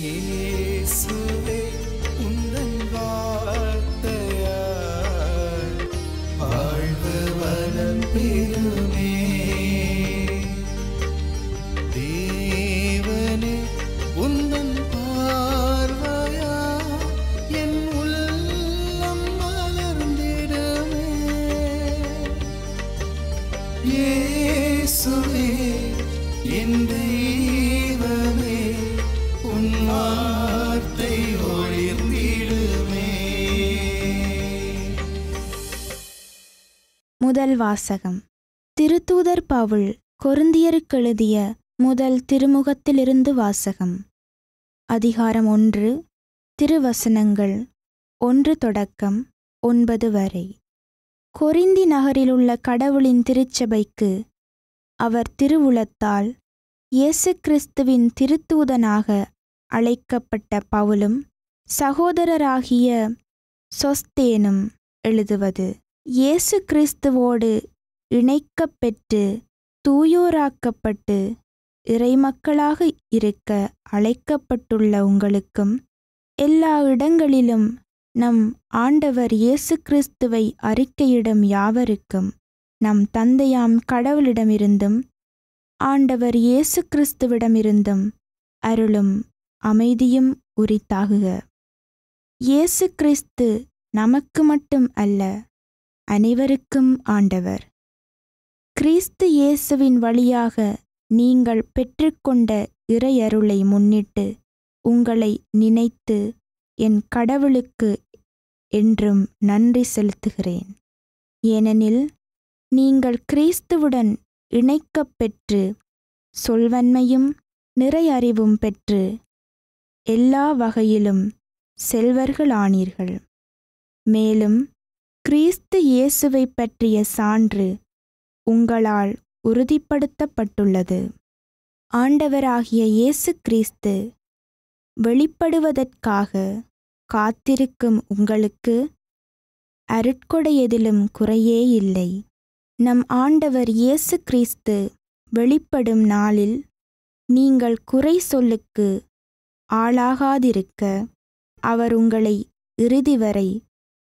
இயேசுவே உந்தன் வார்த்தையால் வாழ்வு வளம் பெறுமே தேவனே உந்தன் பார்வையா என் உள்ளம் மலர்ந்திடுமே. இயேசுவே என் தெய்வமே ஒளிர்ந்திடுமே முதல் வாசகம். திருத்தூதர் பவுல் கொருந்தியருக்கெழுதிய முதல் திருமுகத்திலிருந்து வாசகம். அதிகாரம் ஒன்று திருவசனங்கள் ஒன்று தொடக்கம் ஒன்பது வரை. கொரிந்தி நகரிலுள்ள கடவுளின் திருச்சபைக்கு அவர் திருவுளத்தால் இயேசு கிறிஸ்துவின் திருத்தூதனாக அழைக்கப்பட்ட பவுலும் சகோதரராகிய சொஸ்தேனும் எழுதுவது இயேசு கிறிஸ்துவோடு இணைக்கப் பெற்று தூயோராக்கப்பட்டு இறைமக்களாக இருக்க அழைக்கப்பட்டுள்ள உங்களுக்கும் எல்லா இடங்களிலும் நம் ஆண்டவர் இயேசு கிறிஸ்துவை அறிக்கையிடும் யாவருக்கும் நம் தந்தையாம் கடவுளிடமிருந்தும் ஆண்டவர் இயேசு கிறிஸ்துவிடமிருந்தும் அருளும் அமைதியும் உரித்தாகுக. இயேசு கிறிஸ்து நமக்கு மட்டும் அல்ல அனைவருக்கும் ஆண்டவர். கிறிஸ்து இயேசுவின் வழியாக நீங்கள் பெற்றுக்கொண்ட இறையருளை முன்னிட்டு உங்களை நினைத்து என் கடவுளுக்கு என்றும் நன்றி செலுத்துகிறேன். ஏனெனில் நீங்கள் கிறிஸ்துவுடன் இணைக்கப் பெற்று சொல்வன்மையும் நிறையறிவும் பெற்று எல்லா வகையிலும் செல்வர்களானீர்கள். மேலும் கிறிஸ்து இயேசுவை பற்றிய சான்று உங்களால் உறுதிப்படுத்தப்பட்டுள்ளது. ஆண்டவராகிய இயேசு கிறிஸ்து வெளிப்படுவதற்காக காத்திருக்கும் உங்களுக்கு அருட்கொடையதிலும் குறையே இல்லை. நம் ஆண்டவர் இயேசு கிறிஸ்து வெளிப்படும் நாளில் நீங்கள் குறை சொல்லுக்கு ஆளாகாதிருக்க அவர் உங்களை இறுதி வரை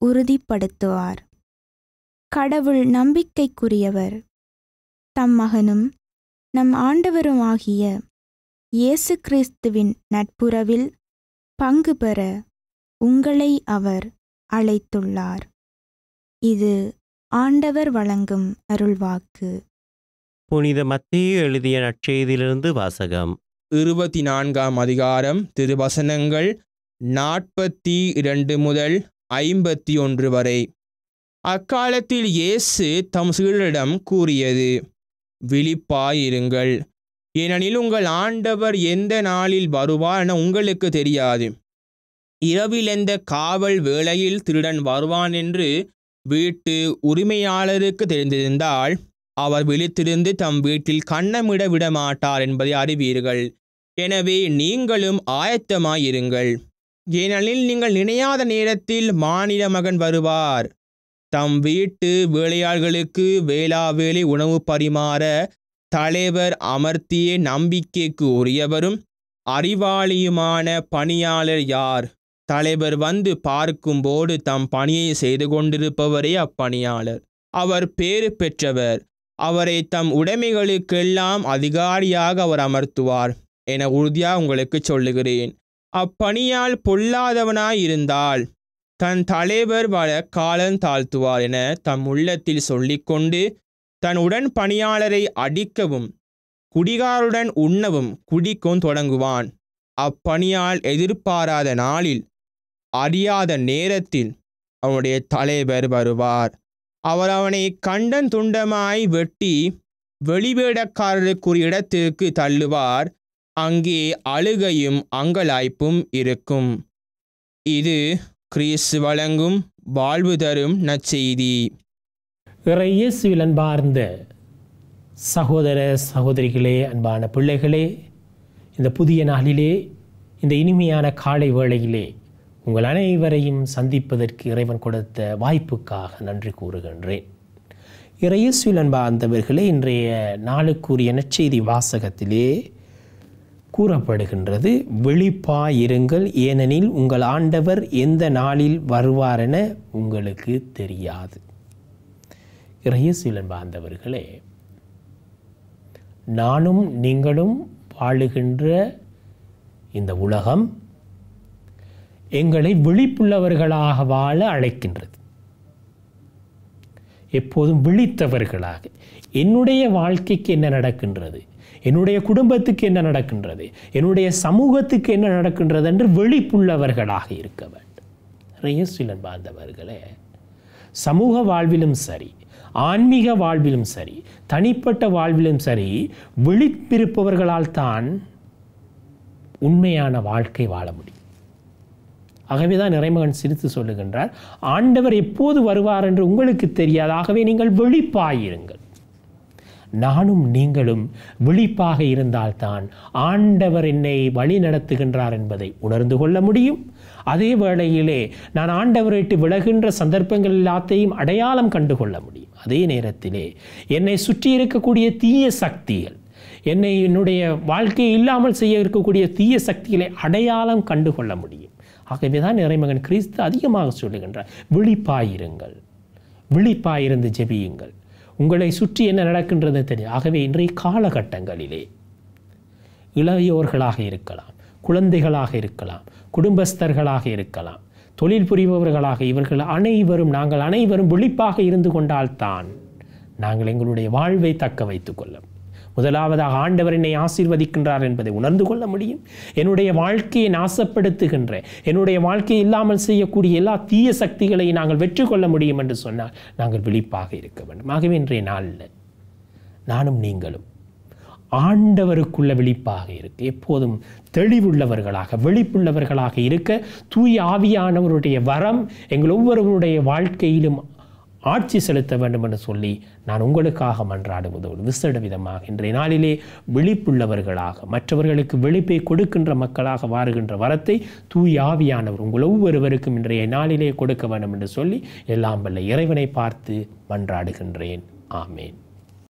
உறுதிப்படுத்துவார். கடவுள் நம்பிக்கைக்குரியவர். தம் மகனும் நம் ஆண்டவருமாகிய இயேசு கிறிஸ்துவின் நட்புறவில் பங்கு பெற உங்களை அவர் அழைத்துள்ளார். இது ஆண்டவர் வழங்கும் அருள்வாக்கு. புனித மத்திய எழுதிய நற்செய்தியிலிருந்து வாசகம். இருபத்தி நான்காம் அதிகாரம் திருவசனங்கள் நாற்பத்தி இரண்டு முதல் ஐம்பத்தி ஒன்று வரை. அக்காலத்தில் இயேசு தம் சீடரிடம் கூறியது விழிப்பாயிருங்கள். ஏனெனில் உங்கள் ஆண்டவர் எந்த நாளில் வருவார் என உங்களுக்கு தெரியாது. இரவில் எந்த காவல் வேளையில் திருடன் வருவான் என்று வீட்டு உரிமையாளருக்கு தெரிந்திருந்தால் அவர் விழித்திருந்து தம் வீட்டில் கண்ணமிட விட மாட்டார் என்பதை அறிவீர்கள். எனவே நீங்களும் ஆயத்தமாயிருங்கள். ஏனெனில் நீங்கள் நினையாத நேரத்தில் மாநில மகன் வருவார். தம் வீட்டு வேலையாள்களுக்கு வேளாவேளை உணவு பரிமாற தலைவர் அமர்த்திய நம்பிக்கைக்கு உரியவரும் அறிவாளியுமான பணியாளர் யார்? தலைவர் வந்து பார்க்கும்போது தம் பணியை செய்து கொண்டிருப்பவரே அப்பணியாளர். அவர் பேறு பெற்றவர். அவரை தம் உடைமைகளுக்கெல்லாம் அதிகாரியாக அவர் அமர்த்துவார். என உறுதியாக உங்களுக்கு சொல்லுகிறேன். அப்பணியால் பொல்லாதவனாயிருந்தால் தன் தலைவர் வர காலம் தாழ்த்துவார் என தம் உள்ளத்தில் சொல்லிக்கொண்டு தன் உடன் பணியாளரை அடிக்கவும் குடிகாருடன் உண்ணவும் குடிக்கும் தொடங்குவான். அப்பணியால் எதிர்பாராத நாளில் அறியாத நேரத்தில் அவனுடைய தலைவர் வருவார். அவர் அவனை கண்டன் துண்டமாய் வெட்டி வெளிவேடக்காரருக்குரிய இடத்திற்கு தள்ளுவார். அங்கே அழுகையும் அங்கலாய்ப்பும் இருக்கும். இது கிறிஸ் வழங்கும் வாழ்வு தரும் நற்செய்தி. இறையேசுவில் அன்பார்ந்த சகோதர சகோதரிகளே அன்பான பிள்ளைகளே இந்த புதிய நாளிலே இந்த இனிமையான காலை வேளையிலே உங்கள் அனைவரையும் சந்திப்பதற்கு இறைவன் கொடுத்த வாய்ப்புக்காக நன்றி கூறுகின்றேன். இறையேசுவில் அன்பார்ந்தவர்களே இன்றைய நாளுக்குரிய நற்செய்தி வாசகத்திலே கூறப்படுகின்றது. வெளிப்பாயிருங்கள் ஏனெனில் உங்கள் ஆண்டவர் எந்த நாளில் வருவாரென உங்களுக்கு தெரியாது. இறையசீலன் பாந்தவர்களே நானும் நீங்களும் வாழுகின்ற இந்த உலகம் எங்களை விழிப்புள்ளவர்களாக வாழ அழைக்கின்றது. எப்போதும் விழித்தவர்களாக. என்னுடைய வாழ்க்கைக்கு என்ன நடக்கின்றது? என்னுடைய குடும்பத்துக்கு என்ன நடக்கின்றது? என்னுடைய சமூகத்துக்கு என்ன நடக்கின்றது என்று விழிப்புள்ளவர்களாக இருக்க வேண்டும். ரேசுலன் வாழ்ந்தவர்களே சமூக வாழ்விலும் சரி ஆன்மீக வாழ்விலும் சரி தனிப்பட்ட வாழ்விலும் சரி விழிப்பிருப்பவர்களால் தான் உண்மையான வாழ்க்கை வாழ முடியும். ஆகவே தான் நிறைமகன் சிரித்து சொல்லுகின்றார் ஆண்டவர் எப்போது வருவார் என்று உங்களுக்கு தெரியாது. ஆகவே நீங்கள் விழிப்பாயிருங்கள் நானும் நீங்களும் விழிப்பாக இருந்தால்தான் ஆண்டவர் என்னை வழி நடத்துகின்றார் என்பதை உணர்ந்து கொள்ள முடியும். அதே வேளையிலே நான் ஆண்டவரை விட்டு விலகின்ற சந்தர்ப்பங்கள் எல்லாத்தையும் அடையாளம் கண்டு கொள்ள முடியும். அதே நேரத்திலே என்னை சுற்றி இருக்கக்கூடிய தீய சக்திகள் என்னை என்னுடைய வாழ்க்கையை இல்லாமல் செய்ய இருக்கக்கூடிய தீய சக்திகளை அடையாளம் கண்டு கொள்ள முடியும். ஆகவே தான் இறைமகன் கிறிஸ்து அதிகமாக சொல்லுகின்றார் விழிப்பாயிருங்கள். விழிப்பாயிருந்து ஜெபியுங்கள். உங்களை சுற்றி என்ன நடக்கின்றது தெரியும். ஆகவே இன்றைய காலகட்டங்களிலே இளையோர்களாக இருக்கலாம் குழந்தைகளாக இருக்கலாம் குடும்பஸ்தர்களாக இருக்கலாம் தொழில் புரிபவர்களாக இவர்கள் அனைவரும் நாங்கள் அனைவரும் விழிப்பாக இருந்து கொண்டால்தான் நாங்கள் எங்களுடைய வாழ்வை தக்க வைத்துக் கொள்ள முதலாவதாக ஆண்டவர் என்னை ஆசீர்வதிக்கின்றார் என்பதை உணர்ந்து கொள்ள முடியும். என்னுடைய வாழ்க்கையை நாசப்படுத்துகின்ற என்னுடைய வாழ்க்கையை இல்லாமல் செய்யக்கூடிய எல்லா தீய சக்திகளை நாங்கள் வெற்றி கொள்ள முடியும் என்று சொன்னால் நாங்கள் விழிப்பாக இருக்க வேண்டும். ஆகவே இன்றைய நாளில் நானும் நீங்களும் ஆண்டவருக்குள்ள விழிப்பாக இருக்க எப்போதும் தெளிவுள்ளவர்களாக விழிப்புள்ளவர்களாக இருக்க தூய் ஆவியானவருடைய வரம் எங்கள் ஒவ்வொருவருடைய வாழ்க்கையிலும் ஆட்சி செலுத்த வேண்டும் என்று சொல்லி நான் உங்களுக்காக மன்றாடுவதோடு விசேட விதமாக இன்றைய நாளிலே விழிப்புள்ளவர்களாக மற்றவர்களுக்கு விழிப்பை கொடுக்கின்ற மக்களாக வாருகின்ற வரத்தை தூய் ஆவியானவர் உங்கள் ஒவ்வொருவருக்கும் இன்றைய நாளிலே கொடுக்க வேண்டும் என்று சொல்லி எல்லாம் வல்ல இறைவனை பார்த்து மன்றாடுகின்றேன். ஆமேன்.